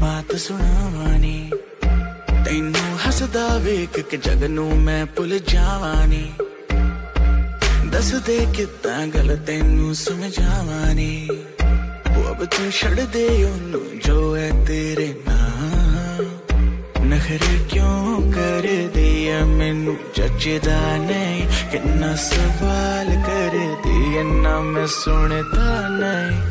ਬਾਤ ਸੁਣਾਵਾਂ ਨੀ ਤੈਨੂੰ ਹੱਸਦਾ ਵੇਖ ਕੇ ਜਗ ਨੂੰ ਮੈਂ ਭੁੱਲ ਜਾਵਾਂ ਨੀ ਦੱਸ ਦੇ ਕਿੱਦਾਂ ਗੱਲ ਤੈਨੂੰ ਸਮਝਾਵਾਂ ਨੀ ਉਹ ਅਬ ਤੂੰ ਛੱਡ ਦੇ ਉਹਨੂੰ ਜੋ ਹੈ ਤੇਰੇ ਨਾਲ ਨਖਰੇ ਕਿਉਂ ਕਰਦੀ ਐ ਮੈਨੂੰ ਜੱਜਦਾ ਨਹੀਂ। ਕਿੰਨਾ ਸਵਾਲ ਕਰਦੀ ਐ ਨਾ ਮੈਂ ਸੁਣਦਾ ਨਹੀਂ।